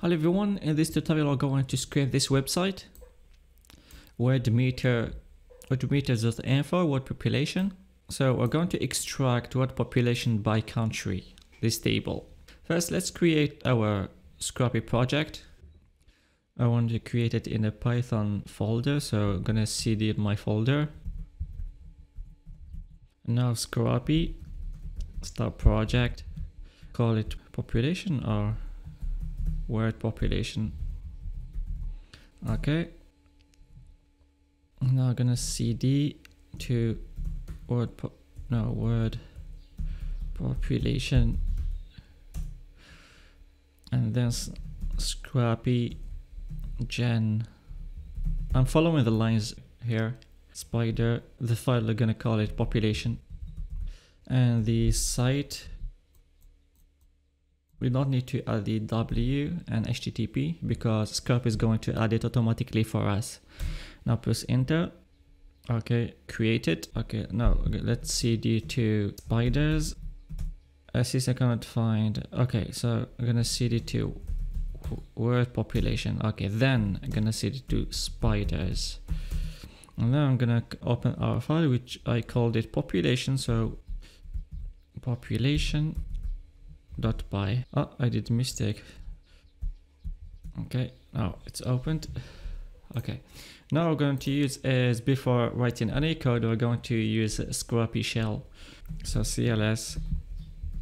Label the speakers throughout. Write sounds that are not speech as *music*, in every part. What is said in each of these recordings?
Speaker 1: Hello everyone, in this tutorial we're going to scrape this website worldometer worldometers.info word population. So we're going to extract word population by country, this table. First let's create our Scrapy project. I want to create it in a Python folder, so I'm gonna cd my folder. Now Scrapy, start project, call it population or word population. Okay. Now I'm gonna cd to word no word population and then scrapy gen I'm following the lines here spider the file we're gonna call it population and the site we don't need to add the W and HTTP because Scrap is going to add it automatically for us. Now press enter. Okay, create it. Okay, now let's cd to spiders. I see I cannot find. Okay, so I'm gonna cd to word population. Okay, then I'm gonna cd to spiders. And then I'm gonna open our file, which I called it population. So population dot py oh I did a mistake. Okay now it's opened. Okay now we're going to use as before writing any code we're going to use Scrapy shell. So cls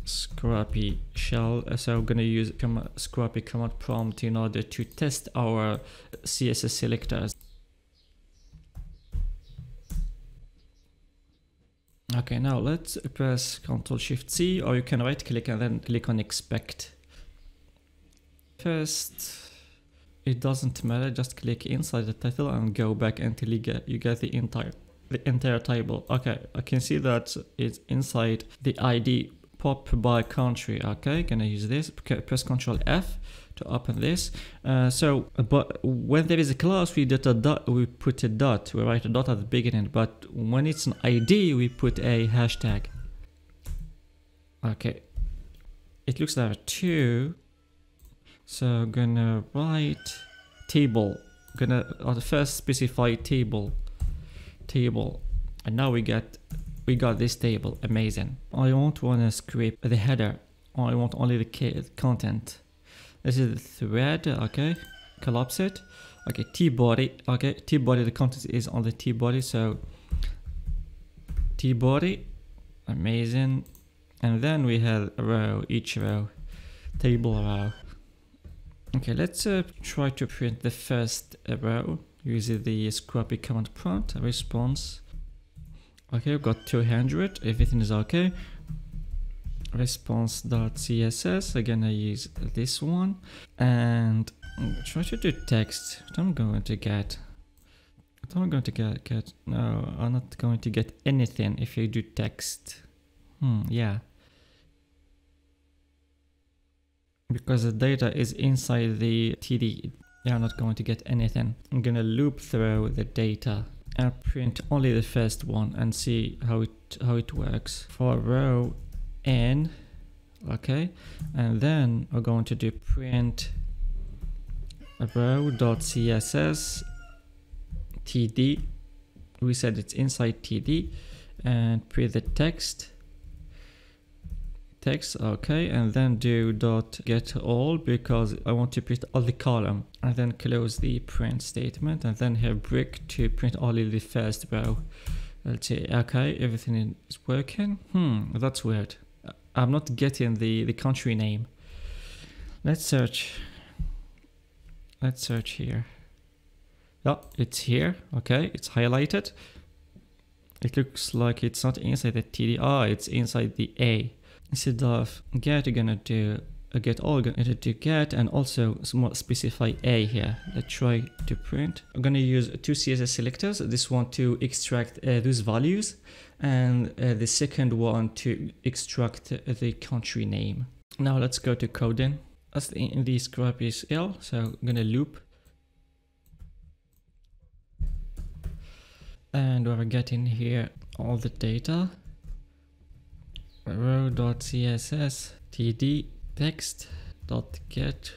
Speaker 1: Scrapy shell uh, so we're going to use com scrapy command prompt in order to test our css selectors Okay, now let's press Ctrl Shift C or you can right click and then click on expect. First, it doesn't matter, just click inside the title and go back until you get, you get the entire the entire table. Okay, I can see that it's inside the ID pop by country. Okay, gonna use this, press Ctrl F to open this. Uh, so, but when there is a class, we dot dot, we put a dot, we write a dot at the beginning. But when it's an ID, we put a hashtag. Okay, it looks like two. So gonna write table. Gonna uh, first specify table, table, and now we get we got this table. Amazing. I won't want to scrape the header. I want only the content. This is the thread, okay. Collapse it. Okay, T body. Okay, T body, the content is on the T body, so T body. Amazing. And then we have a row, each row, table row. Okay, let's uh, try to print the first row using the scrapy command prompt response. Okay, we've got 200, everything is okay response.css again I use this one. And try to do text. What I'm going to get what I'm going to get get no I'm not going to get anything if you do text. Hmm yeah. Because the data is inside the TD you're not going to get anything. I'm gonna loop through the data. And print only the first one and see how it how it works. For row n okay and then we're going to do print row.css td we said it's inside td and print the text. Text okay and then do dot get all because I want to print all the column. And then close the print statement and then have break to print only the first row. Let's see okay everything is working. Hmm that's weird I'm not getting the, the country name. Let's search. Let's search here. Oh, it's here. Okay, it's highlighted. It looks like it's not inside the TD. Ah, it's inside the A. Instead of get, you're gonna do a get all, you're gonna do get and also specify A here. Let's try to print. I'm gonna use two CSS selectors. This one to extract uh, those values and uh, the second one to extract the country name. Now let's go to coding. As in the script is L, so I'm gonna loop. And we're getting here all the data. row.css td text dot get.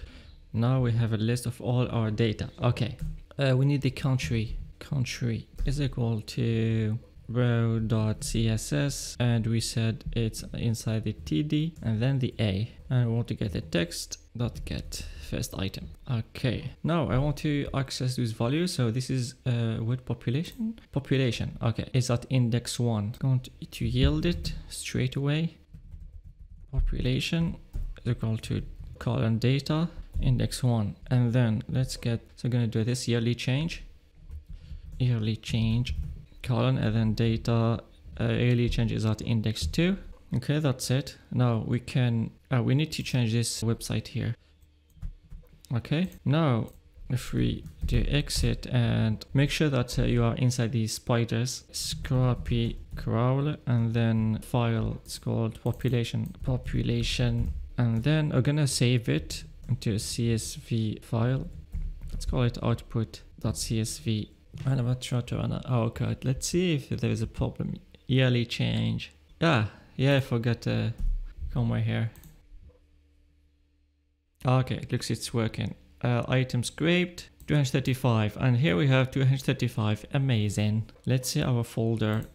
Speaker 1: Now we have a list of all our data. Okay, uh, we need the country. Country is equal to row.css and we said it's inside the td and then the a. And we want to get the text dot get first item. Okay now i want to access this value so this is uh with population? Population. Okay it's at index one. Going to, yield it straight away. Population equal to colon data index one. And then let's get so gonna do this yearly change. Yearly change colon and then data uh, yearly change is at index 2 okay that's it. Now we can uh, we need to change this website here. Okay now if we do exit and make sure that uh, you are inside these spiders scrapy crawl and then file it's called population population and then we're gonna save it into a csv file. Let's call it output.csv and I'm gonna try to run our code let's see if there is a problem. Yearly change. Ah yeah I forgot to come right here okay it looks it's working. Uh, item scraped 235 and here we have 235 amazing. Let's see our folder.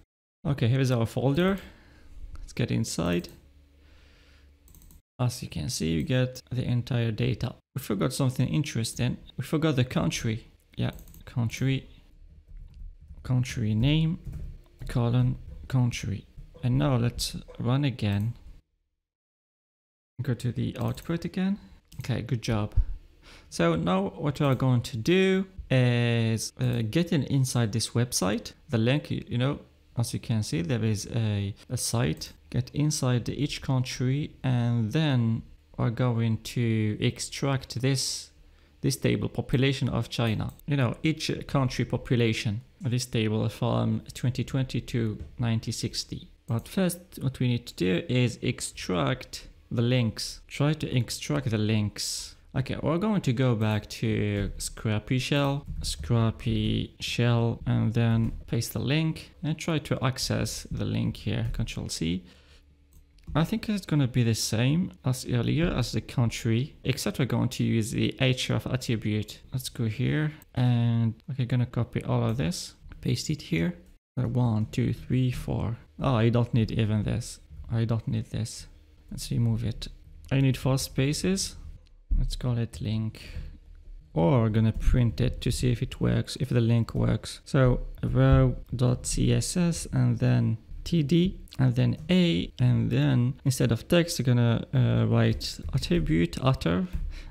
Speaker 1: Okay here is our folder. Let's get inside as you can see you get the entire data. We forgot something interesting. We forgot the country. Yeah country. Country name colon country. And now let's run again. Go to the output again. Okay good job. So now what we are going to do is uh, getting inside this website the link you know as you can see there is a, a site get inside each country and then we're going to extract this this table population of China. You know each country population this table from 2020 to 1960 but first what we need to do is extract the links. Try to extract the links. Okay, we're going to go back to Scrapy Shell, Scrapy Shell, and then paste the link and try to access the link here, Control C. I think it's going to be the same as earlier as the country, except we're going to use the href attribute. Let's go here and we're going to copy all of this, paste it here. Uh, one, two, three, four. Oh, I don't need even this. I don't need this. Let's remove it. I need four spaces let's call it link or gonna print it to see if it works if the link works so row.css and then td and then a and then instead of text you're gonna uh, write attribute attr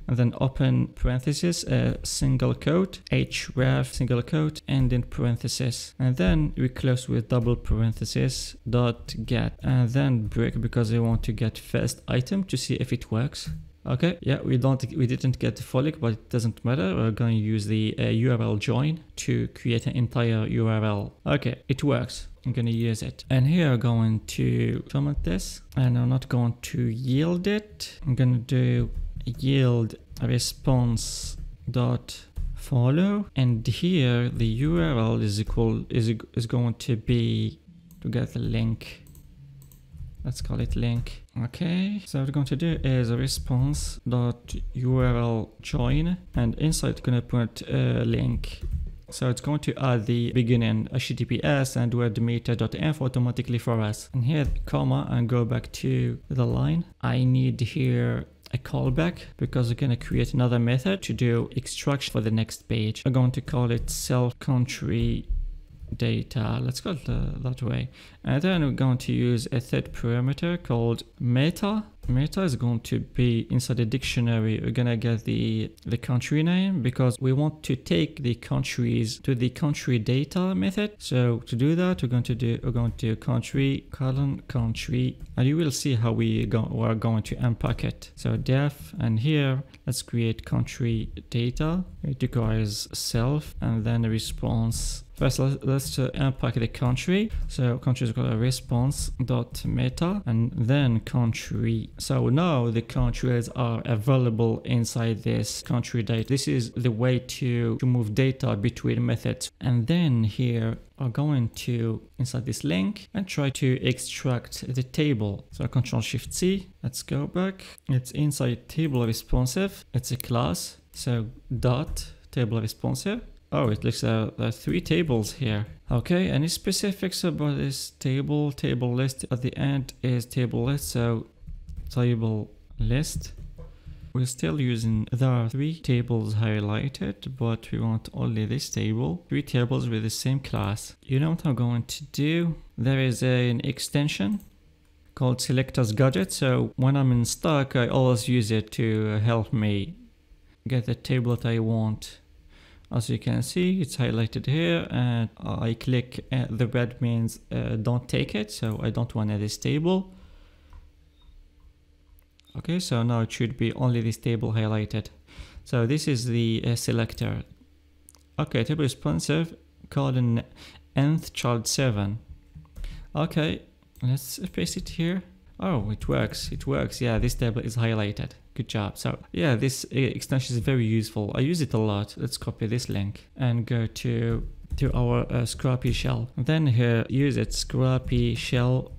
Speaker 1: and then open parenthesis a single quote href single quote and in parenthesis. And then we close with double parenthesis dot get. And then break because we want to get first item to see if it works Okay, yeah, we don't, we didn't get the folic, but it doesn't matter. We're going to use the uh, URL join to create an entire URL. Okay, it works. I'm going to use it. And here I'm going to comment this and I'm not going to yield it. I'm going to do yield response dot follow and here the URL is equal is, is going to be to get the link let's call it link. Okay. So what we're going to do is a response dot url join and inside gonna put a link. So it's going to add the beginning https and wordmeter.env automatically for us. And here comma and go back to the line. I need here a callback because we're going to create another method to do extraction for the next page. I'm going to call it self country data. Let's go that way. And then we're going to use a third parameter called meta. Meta is going to be inside the dictionary. We're gonna get the the country name because we want to take the countries to the country data method. So to do that, we're going to do we're going to country colon country, and you will see how we go we're going to unpack it. So def and here let's create country data. It requires self and then a response First, let's, let's uh, unpack the country. So country is called response dot meta and then country. So now the countries are available inside this country data. This is the way to, to move data between methods. And then here are going to inside this link and try to extract the table. So control shift C, let's go back. It's inside table responsive. It's a class. So dot table responsive. Oh, it looks like there are three tables here. Okay, any specifics about this table? Table list at the end is table list. So table list we're still using, there are three tables highlighted, but we want only this table. Three tables with the same class. You know what I'm going to do? There is a, an extension called selectors gadget. So when I'm in stock, I always use it to help me get the table that I want. As you can see, it's highlighted here and I click uh, the red means uh, don't take it. So I don't want this table. Okay, so now it should be only this table highlighted. So this is the uh, selector. Okay, table responsive, colon nth child 7. Okay, let's paste it here. Oh, it works, it works. Yeah, this table is highlighted. Good job. So yeah, this uh, extension is very useful. I use it a lot. Let's copy this link and go to to our uh, Scrapy shell. Then here, use it Scrapy shell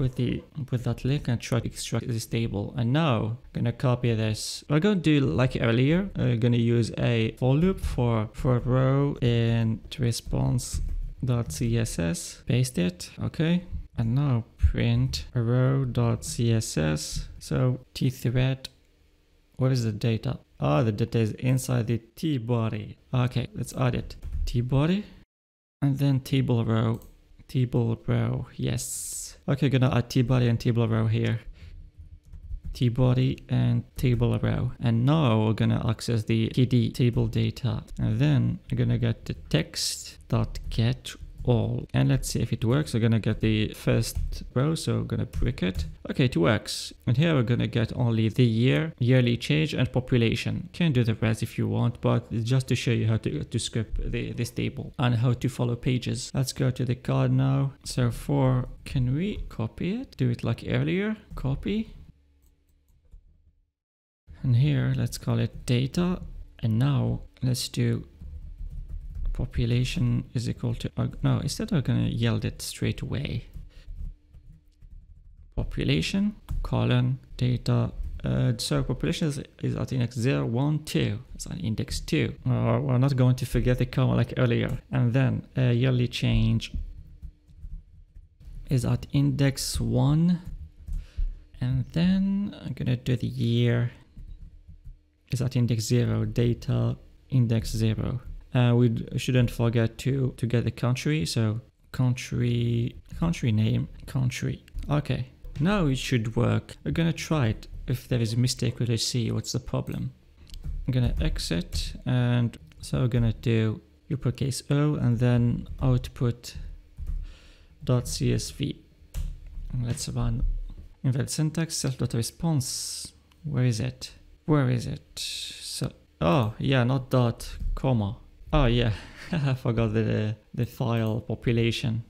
Speaker 1: put the put that link and try to extract this table. And now I'm gonna copy this. We're gonna do like earlier. We're gonna use a for loop for for row in response.css. Paste it. Okay. And now print row.css. So t-thread. What is the data? Ah, oh, the data is inside the t-body. Okay, let's add it. T-body. And then table row. Table row. Yes. Okay, gonna add t-body and table row here. T-body and table row. And now we're gonna access the TD table data. And then we're gonna get the text dot get all. And let's see if it works. We're gonna get the first row, so we're gonna break it. Okay, it works. And here we're gonna get only the year, yearly change, and population. Can do the rest if you want, but just to show you how to, to script the, this table and how to follow pages. Let's go to the card now. So for, can we copy it? Do it like earlier, copy. And here, let's call it data. And now let's do population is equal to, no, instead we're gonna yield it straight away. Population, colon, data, uh, so population is, is at index 0, 1, 2. It's on index 2. Uh, we're not going to forget the comma like earlier. And then uh, yearly change is at index 1. And then I'm gonna do the year is at index 0, data index 0. Uh, we shouldn't forget to, to get the country. So country, country name, country. Okay, now it should work. We're gonna try it. If there is a mistake, we'll see what's the problem. I'm gonna exit and so we're gonna do uppercase O and then output dot .csv. Let's run invalid syntax self dot response. Where is it? Where is it? So oh yeah, not dot comma. Oh yeah, *laughs* I forgot the, the file population.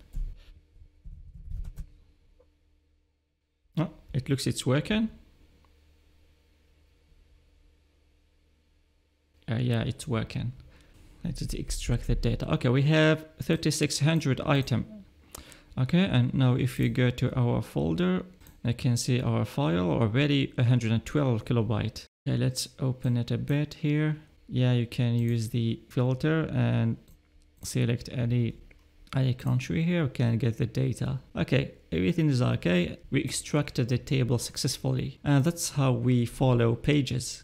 Speaker 1: Oh, it looks it's working. Uh, yeah, it's working. Let's extract the data. Okay, we have 3600 item. Okay, and now if we go to our folder, I can see our file already 112 kilobyte. Okay, let's open it a bit here yeah, you can use the filter and select any any country here, can get the data. Okay, everything is okay. We extracted the table successfully. And that's how we follow pages.